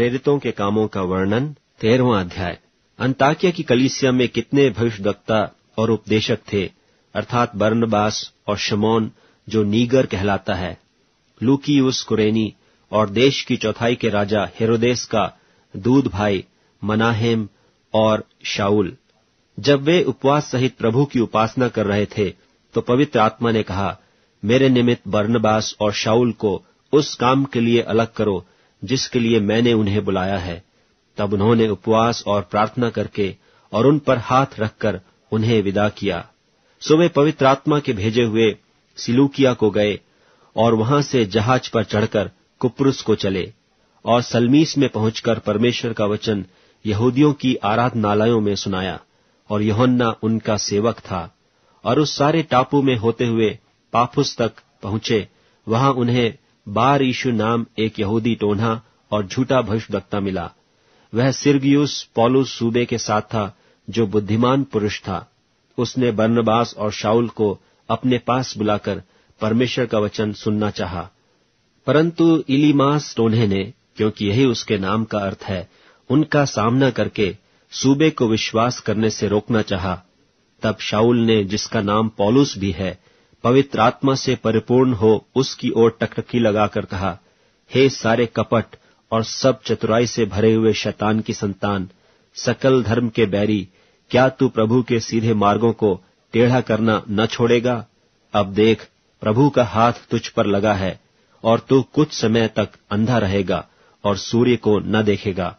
प्रेरितों के कामों का वर्णन, तेरहवा अध्याय। अंताकिया की कलीसिया में कितने भविष्यवक्ता और उपदेशक थे, अर्थात बर्नबास और शमोन, जो नीगर कहलाता है। लूकीयूस कुरेनी और देश की चौथाई के राजा हेरोदेस का दूध भाई मनाहेम और शाउल जब वे उपवास सहित प्रभु की उपासना कर रहे थे तो पवित्र आत्मा ने कहा, मेरे निमित्त बर्नबास और शाउल को उस काम के लिए अलग करो जिसके लिए मैंने उन्हें बुलाया है। तब उन्होंने उपवास और प्रार्थना करके और उन पर हाथ रखकर उन्हें विदा किया। सो वे पवित्र आत्मा के भेजे हुए सिलूकिया को गए और वहाँ से जहाज़ पर चढ़कर कुप्रुस को चले और सलमीस में पहुंचकर परमेश्वर का वचन यहूदियों की आराधनालयों में सुनाया और यहोन्ना उनका सेवक था और उस सारे टापू में होते हुए पाफुस तक पहुँचे, वहाँ उन्हें बार यीशु नाम एक यहूदी टोन्हा और झूठा भविष्यवक्ता मिला। वह सिरगियुस पॉलुस सूबे के साथ था, जो बुद्धिमान पुरुष था। उसने बर्नबास और शाउल को अपने पास बुलाकर परमेश्वर का वचन सुनना चाहा। परंतु इलीमास टोन्हे ने, क्योंकि यही उसके नाम का अर्थ है, उनका सामना करके सूबे को विश्वास करने से रोकना चाहा। तब शाउल ने, जिसका नाम पौलुस भी है पवित्र आत्मा से परिपूर्ण हो उसकी ओर टकटकी लगाकर कहा, हे सारे कपट और सब चतुराई से भरे हुए शैतान की संतान, सकल धर्म के बैरी, क्या तू प्रभु के सीधे मार्गों को टेढ़ा करना न छोड़ेगा? अब देख, प्रभु का हाथ तुझ पर लगा है और तू कुछ समय तक अंधा रहेगा और सूर्य को न देखेगा।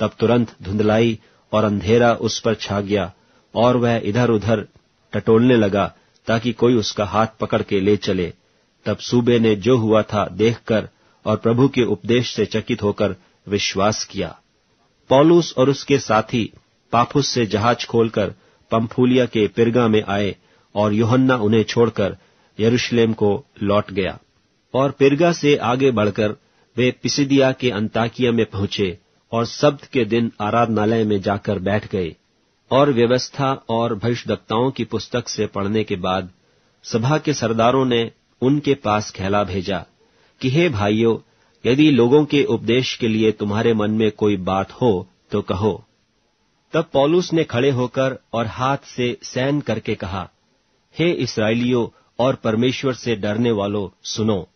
तब तुरंत धुंधलाई और अंधेरा उस पर छा गया और वह इधर उधर टटोलने लगा ताकि कोई उसका हाथ पकड़ के ले चले। तब सूबे ने जो हुआ था देखकर और प्रभु के उपदेश से चकित होकर विश्वास किया। पौलुस और उसके साथी पाफुस से जहाज़ खोलकर पंफूलिया के पिरगा में आए और योहन्ना उन्हें छोड़कर यरूशलेम को लौट गया। और पिरगा से आगे बढ़कर वे पिसिदिया के अंताकिया में पहुँचे और सब्त के दिन आराधनालय में जाकर बैठ गए। और व्यवस्था और भविष्यवक्ताओं की पुस्तक से पढ़ने के बाद सभा के सरदारों ने उनके पास खेला भेजा कि, हे भाइयों, यदि लोगों के उपदेश के लिए तुम्हारे मन में कोई बात हो तो कहो। तब पौलुस ने खड़े होकर और हाथ से सैन करके कहा, हे इसराइलियों और परमेश्वर से डरने वालों, सुनो।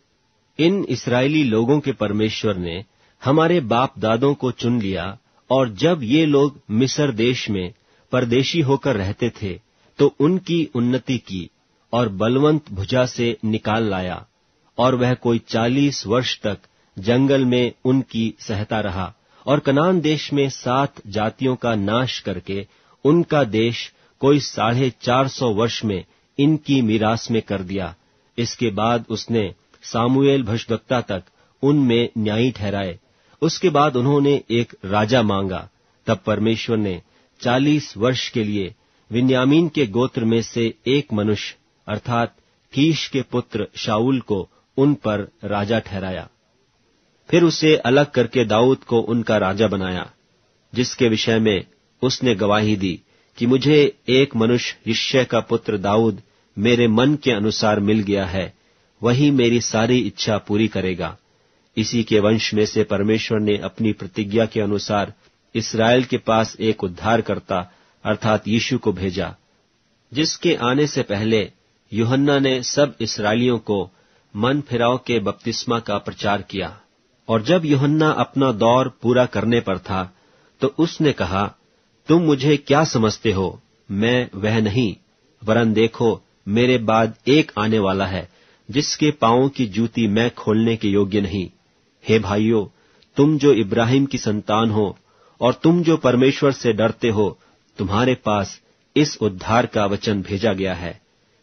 इन इसराइली लोगों के परमेश्वर ने हमारे बाप दादों को चुन लिया और जब ये लोग मिस्र देश में परदेशी होकर रहते थे तो उनकी उन्नति की और बलवंत भुजा से निकाल लाया, और वह कोई चालीस वर्ष तक जंगल में उनकी सहता रहा, और कनान देश में सात जातियों का नाश करके उनका देश कोई साढ़े चार सौ वर्ष में इनकी मीरास में कर दिया। इसके बाद उसने सामुएल भविष्यवक्ता तक उनमें न्यायी ठहराए। उसके बाद उन्होंने एक राजा मांगा, तब परमेश्वर ने चालीस वर्ष के लिए विन्यामीन के गोत्र में से एक मनुष्य, अर्थात कीश के पुत्र शाउल को उन पर राजा ठहराया। फिर उसे अलग करके दाऊद को उनका राजा बनाया, जिसके विषय में उसने गवाही दी कि मुझे एक मनुष्य यिश्य का पुत्र दाऊद मेरे मन के अनुसार मिल गया है, वही मेरी सारी इच्छा पूरी करेगा। इसी के वंश में से परमेश्वर ने अपनी प्रतिज्ञा के अनुसार इसराइल के पास एक उद्धारकर्ता अर्थात यीशु को भेजा, जिसके आने से पहले यूहन्ना ने सब इसराइलियों को मन फिराव के बपतिस्मा का प्रचार किया। और जब यूहन्ना अपना दौर पूरा करने पर था तो उसने कहा, तुम मुझे क्या समझते हो? मैं वह नहीं, वरन देखो, मेरे बाद एक आने वाला है, जिसके पांवों की जूती मैं खोलने के योग्य नहीं। हे भाइयों, तुम जो इब्राहिम की संतान हो और तुम जो परमेश्वर से डरते हो, तुम्हारे पास इस उद्धार का वचन भेजा गया है,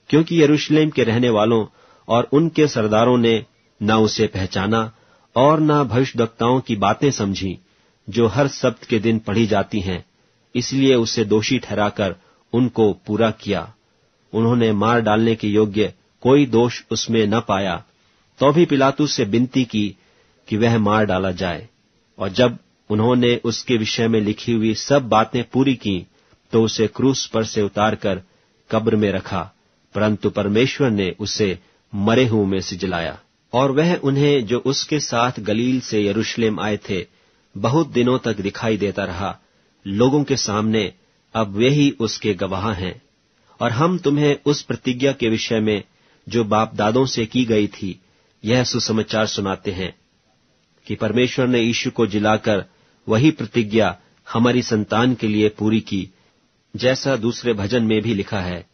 क्योंकि यरूशलेम के रहने वालों और उनके सरदारों ने न उसे पहचाना और न भविष्यवक्ताओं की बातें समझी, जो हर सप्त के दिन पढ़ी जाती हैं, इसलिए उसे दोषी ठहराकर उनको पूरा किया। उन्होंने मार डालने के योग्य कोई दोष उसमें न पाया। तो भी पिलातू से विनती की कि वह मार डाला जाए, और जब उन्होंने उसके विषय में लिखी हुई सब बातें पूरी की तो उसे क्रूस पर से उतारकर कब्र में रखा, परंतु परमेश्वर ने उसे मरे हुए में से जलाया। और वह उन्हें जो उसके साथ गलील से यरूशलेम आए थे, बहुत दिनों तक दिखाई देता रहा। लोगों के सामने अब वे ही उसके गवाह हैं। और हम तुम्हें उस प्रतिज्ञा के विषय में जो बाप दादों से की गई थी, यह सुसमाचार सुनाते हैं कि परमेश्वर ने यीशु को जिलाकर वही प्रतिज्ञा हमारी संतान के लिए पूरी की, जैसा दूसरे भजन में भी लिखा है,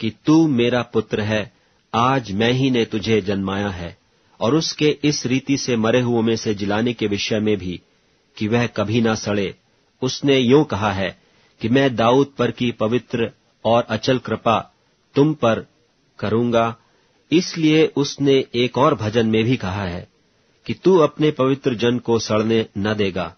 कि तू मेरा पुत्र है, आज मैं ही ने तुझे जन्माया है, और उसके इस रीति से मरे हुओं में से जिलाने के विषय में भी, कि वह कभी ना सड़े। उसने यूँ कहा है कि मैं दाऊद पर की पवित्र और अचल कृपा तुम पर करूँगा। इसलिए उसने एक और भजन में भी कहा है कि तू अपने पवित्र जन को सड़ने न देगा।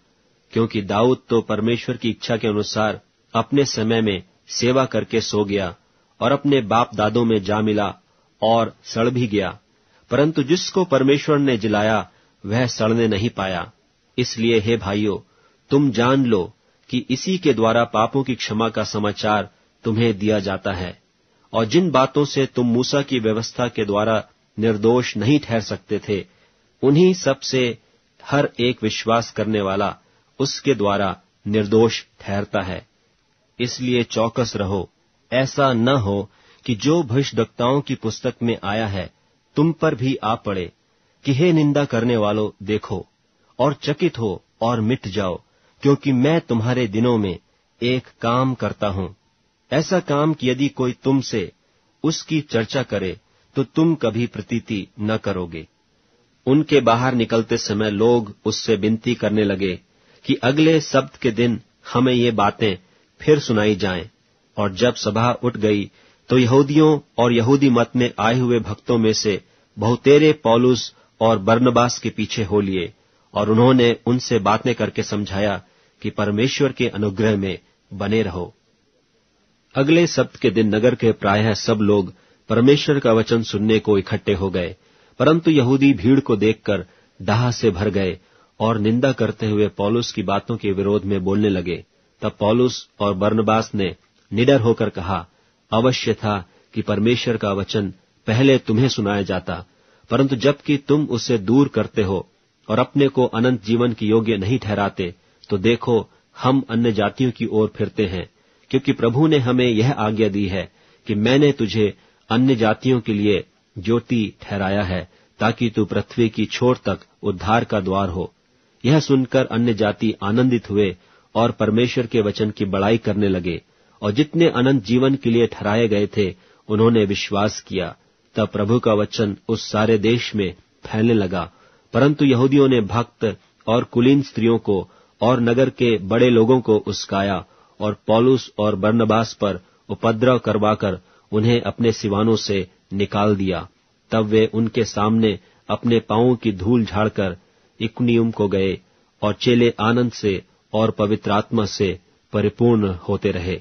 क्योंकि दाऊद तो परमेश्वर की इच्छा के अनुसार अपने समय में सेवा करके सो गया और अपने बाप दादों में जा मिला और सड़ भी गया। परंतु जिसको परमेश्वर ने जिलाया, वह सड़ने नहीं पाया। इसलिए, हे भाइयों, तुम जान लो कि इसी के द्वारा पापों की क्षमा का समाचार तुम्हें दिया जाता है और जिन बातों से तुम मूसा की व्यवस्था के द्वारा निर्दोष नहीं ठहर सकते थे, उन्हीं सबसे हर एक विश्वास करने वाला उसके द्वारा निर्दोष ठहरता है। इसलिए चौकस रहो। ऐसा न हो कि जो भविष्यवक्ताओं की पुस्तक में आया है, तुम पर भी आ पड़े। कि हे निंदा करने वालों, देखो और चकित हो और मिट जाओ, क्योंकि मैं तुम्हारे दिनों में एक काम करता हूँ। ऐसा काम कि यदि कोई तुमसे उसकी चर्चा करे तो तुम कभी प्रतीति न करोगे। उनके बाहर निकलते समय लोग उससे विनती करने लगे कि अगले शब्द के दिन हमें ये बातें फिर सुनाई जाएँ। और जब सभा उठ गई तो यहूदियों और यहूदी मत में आए हुए भक्तों में से बहुतेरे पौलुस और बर्नबास के पीछे हो लिए, और उन्होंने उनसे बातें करके समझाया कि परमेश्वर के अनुग्रह में बने रहो। अगले सप्त के दिन नगर के प्रायः सब लोग परमेश्वर का वचन सुनने को इकट्ठे हो गए, परंतु यहूदी भीड़ को देखकर डाह से भर गए और निंदा करते हुए पौलुस की बातों के विरोध में बोलने लगे। तब पौलुस और बर्नबास ने निडर होकर कहा, अवश्य था कि परमेश्वर का वचन पहले तुम्हें सुनाया जाता, परंतु जबकि तुम उसे दूर करते हो और अपने को अनंत जीवन की योग्य नहीं ठहराते तो देखो, हम अन्य जातियों की ओर फिरते हैं, क्योंकि प्रभु ने हमें यह आज्ञा दी है कि मैंने तुझे अन्य जातियों के लिए ज्योति ठहराया है, ताकि तू पृथ्वी की छोर तक उद्धार का द्वार हो। यह सुनकर अन्य जाति आनंदित हुए और परमेश्वर के वचन की बड़ाई करने लगे। और जितने अनंत जीवन के लिए ठहराए गए थे, उन्होंने विश्वास किया। तब प्रभु का वचन उस सारे देश में फैलने लगा। परंतु यहूदियों ने भक्त और कुलीन स्त्रियों को और नगर के बड़े लोगों को उसकाया और पौलुस और बर्नबास पर उपद्रव करवाकर उन्हें अपने सिवानों से निकाल दिया। तब वे उनके सामने अपने पांवों की धूल झाड़कर इकुनियम को गए और चेले आनंद से और पवित्र आत्मा से परिपूर्ण होते रहे।